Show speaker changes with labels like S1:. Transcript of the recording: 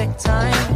S1: perfect time.